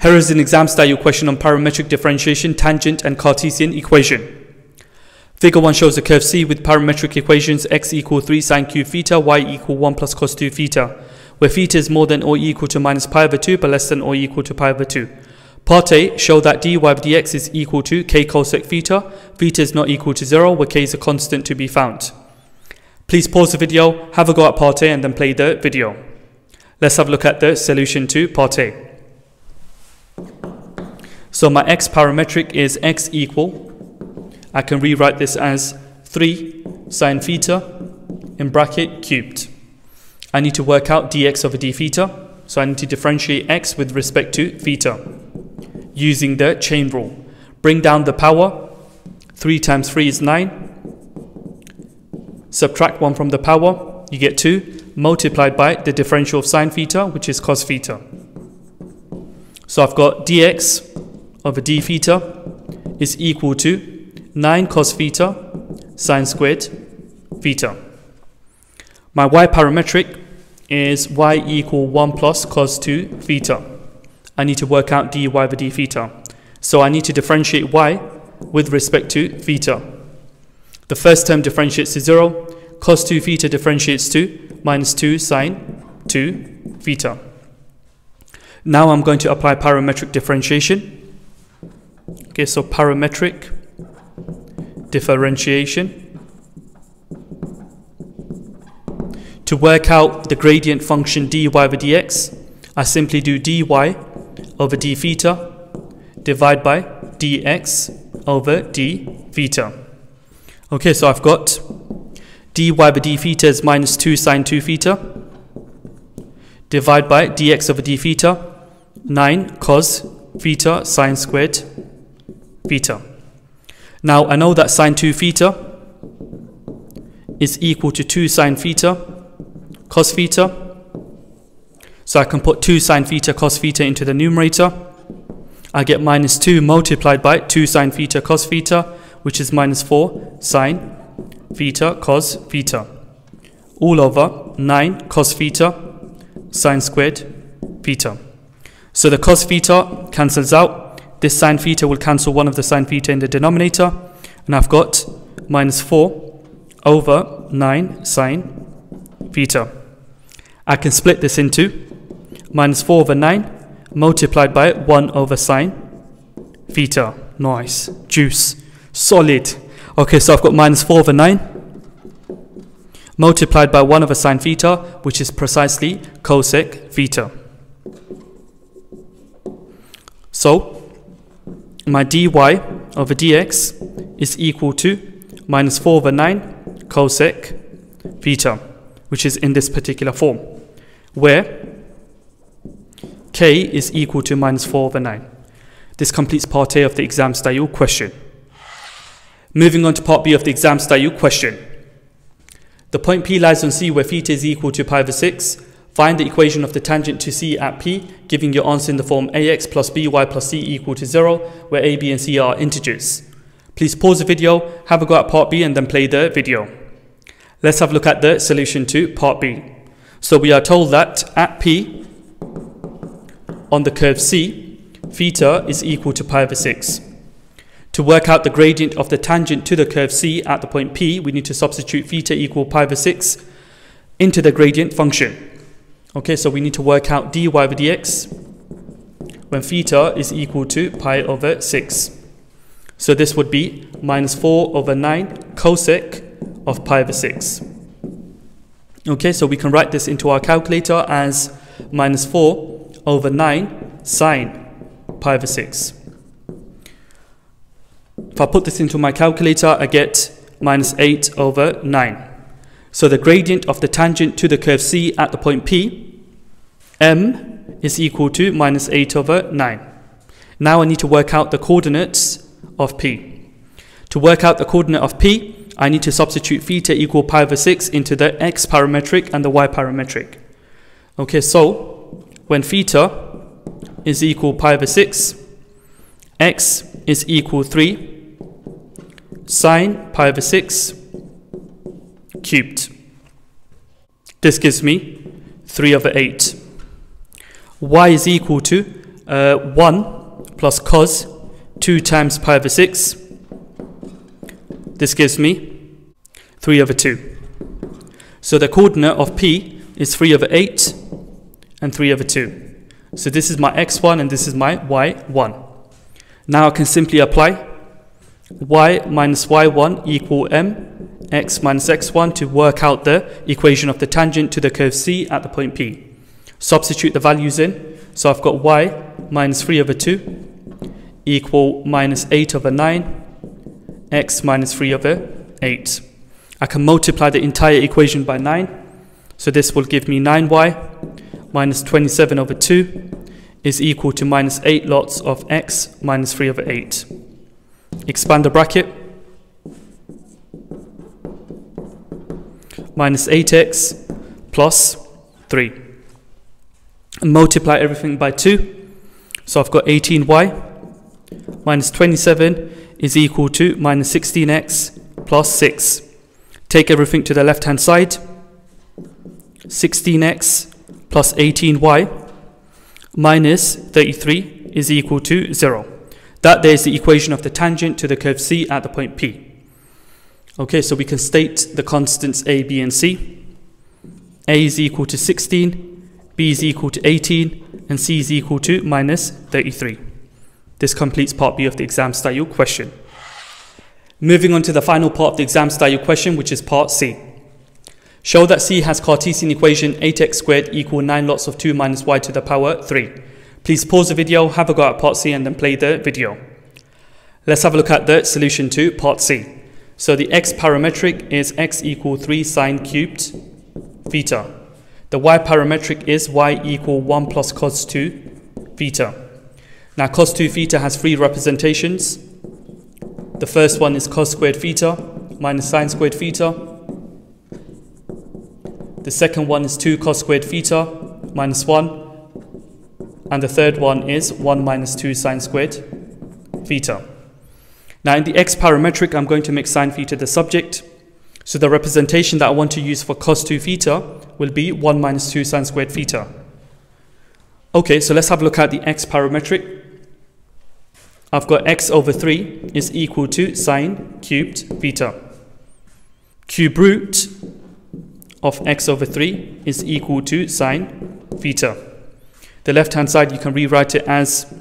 Here is an exam style question on parametric differentiation, tangent and Cartesian equation. Figure 1 shows a curve C with parametric equations x equal 3 sine cube theta, y equal 1 plus cos 2 theta, where theta is more than or equal to minus pi over 2 but less than or equal to pi over 2. Part A, show that dy by dx is equal to k cosec theta, theta is not equal to 0, where k is a constant to be found. Please pause the video, have a go at part A and then play the video. Let's have a look at the solution to part A. So my x parametric is x equal, I can rewrite this as 3 sine theta in bracket cubed. I need to work out dx over d theta, so I need to differentiate x with respect to theta using the chain rule. Bring down the power, 3 times 3 is 9, subtract 1 from the power, you get 2, multiplied by the differential of sine theta, which is cos theta. So I've got dx over d theta is equal to 9 cos theta sine squared theta. My y parametric is y equal 1 plus cos 2 theta. I need to work out dy over d theta. So I need to differentiate y with respect to theta. The first term differentiates to 0, cos 2 theta differentiates to minus 2 sine 2 theta. Now I'm going to apply parametric differentiation. Okay, so parametric differentiation. To work out the gradient function dy over dx, I simply do dy over d theta divide by dx over d theta. Okay, so I've got dy over d theta is minus 2 sine 2 theta divide by dx over d theta 9 cos theta sine squared theta. Now I know that sine 2 theta is equal to 2 sine theta cos theta. So I can put 2 sine theta cos theta into the numerator. I get minus 2 multiplied by 2 sine theta cos theta, which is minus 4 sine theta cos theta. All over 9 cos theta sine squared theta. So the cos theta cancels out. This sine theta will cancel one of the sine theta in the denominator. And I've got minus 4 over 9 sine theta. I can split this into minus 4 over 9 multiplied by 1 over sine theta. Nice. Juice. Solid. Okay, so I've got minus 4 over 9 multiplied by 1 over sine theta, which is precisely cosec theta. So, my dy over dx is equal to minus 4 over 9 cosec theta, which is in this particular form, where k is equal to minus 4 over 9. This completes part A of the exam style question. Moving on to part B of the exam style question. The point P lies on C where theta is equal to pi over 6. Find the equation of the tangent to C at P, giving your answer in the form ax plus by plus c equal to 0, where a, b and c are integers. Please pause the video, have a go at part B and then play the video. Let's have a look at the solution to part B. So we are told that at P, on the curve C, theta is equal to pi over 6. To work out the gradient of the tangent to the curve C at the point P, we need to substitute theta equal pi over 6 into the gradient function. Okay, so we need to work out dy over dx when theta is equal to pi over 6. So this would be minus 4 over 9 cosec of pi over 6. Okay, so we can write this into our calculator as minus 4 over 9 sine pi over 6. If I put this into my calculator, I get minus 8 over 9. So the gradient of the tangent to the curve C at the point P, m is equal to minus 8 over 9. Now I need to work out the coordinates of P. To work out the coordinate of P, I need to substitute theta equal pi over 6 into the x parametric and the y parametric. Okay, so when theta is equal pi over 6, x is equal 3 sine pi over 6 cubed. This gives me 3 over 8. y is equal to uh, 1 plus cos 2 times pi over 6. This gives me 3 over 2. So the coordinate of p is 3 over 8 and 3 over 2. So this is my x1 and this is my y1. Now I can simply apply y minus y1 equal m x minus x1 to work out the equation of the tangent to the curve C at the point P. Substitute the values in. So I've got y minus 3 over 2 equal minus 8 over 9 x minus 3 over 8. I can multiply the entire equation by 9. So this will give me 9y minus 27 over 2 is equal to minus 8 lots of x minus 3 over 8. Expand the bracket. Minus 8x plus 3. And multiply everything by 2. So I've got 18y minus 27 is equal to minus 16x plus 6. Take everything to the left hand side. 16x plus 18y minus 33 is equal to 0. That there is the equation of the tangent to the curve C at the point P. Okay, so we can state the constants A, B, and C. A is equal to 16, B is equal to 18, and C is equal to minus 33. This completes part B of the exam style question. Moving on to the final part of the exam style question, which is part C. Show that C has Cartesian equation 8x squared equal 9 lots of 2 minus y to the power 3. Please pause the video, have a go at part C and then play the video. Let's have a look at the solution to part C. So the x parametric is x equal 3 sine cubed theta. The y parametric is y equal 1 plus cos 2 theta. Now cos 2 theta has three representations. The first one is cos squared theta minus sine squared theta. The second one is 2 cos squared theta minus 1. And the third one is 1 minus 2 sine squared theta. Now in the x parametric, I'm going to make sine theta the subject. So the representation that I want to use for cos 2 theta will be 1 minus 2 sine squared theta. Okay, so let's have a look at the x parametric. I've got x over 3 is equal to sine cubed theta. Cube root of x over 3 is equal to sine theta. The left hand side you can rewrite it as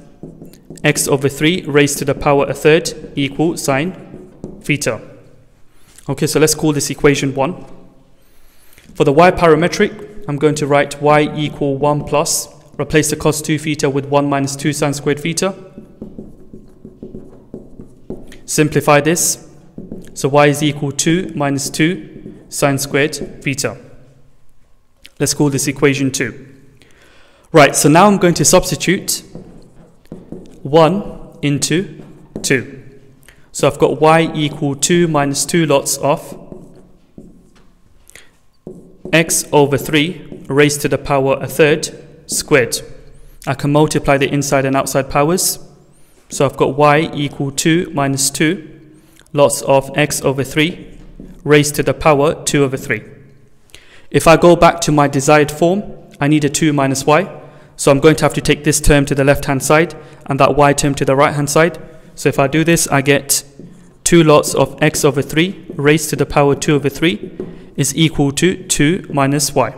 x over 3 raised to the power a third equal sine theta. Okay, so let's call this equation 1. For the y parametric, I'm going to write y equal 1 plus, replace the cos 2 theta with 1 minus 2 sine squared theta. Simplify this. So y is equal to minus 2 sine squared theta. Let's call this equation 2. Right, so now I'm going to substitute 1 into 2. So I've got y equal 2 minus 2 lots of x over 3 raised to the power a third squared. I can multiply the inside and outside powers. So I've got y equal 2 minus 2 lots of x over 3 raised to the power 2 over 3. If I go back to my desired form, I need a 2 minus y. So I'm going to have to take this term to the left hand side and that y term to the right hand side. So if I do this, I get 2 lots of x over 3 raised to the power 2 over 3 is equal to 2 minus y.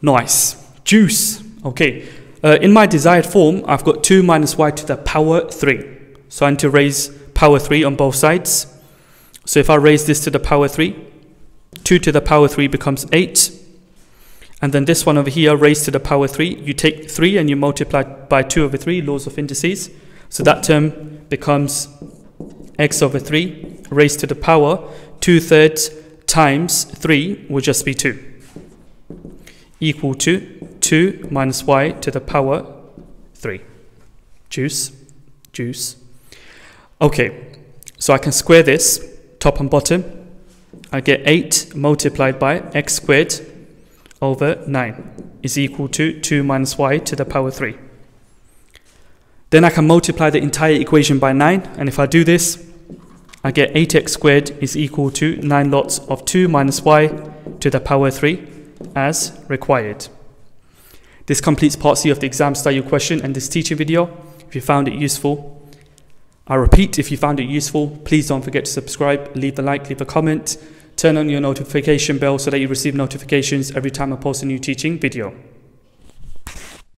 Nice. Juice. Okay. Uh, in my desired form, I've got 2 minus y to the power 3. So I need to raise power 3 on both sides. So if I raise this to the power 3, 2 to the power 3 becomes 8. And then this one over here raised to the power 3, you take 3 and you multiply by 2 over 3, laws of indices. So that term becomes x over 3 raised to the power 2 thirds times 3 will just be 2 equal to 2 minus y to the power 3. Juice, juice. Okay, so I can square this top and bottom, I get 8 multiplied by x squared over 9 is equal to 2 minus y to the power 3. Then I can multiply the entire equation by 9, and if I do this, I get 8x squared is equal to 9 lots of 2 minus y to the power 3 as required. This completes part C of the exam style question and this teaching video. If you found it useful, I repeat, if you found it useful, please don't forget to subscribe, leave a like, leave a comment, turn on your notification bell so that you receive notifications every time I post a new teaching video.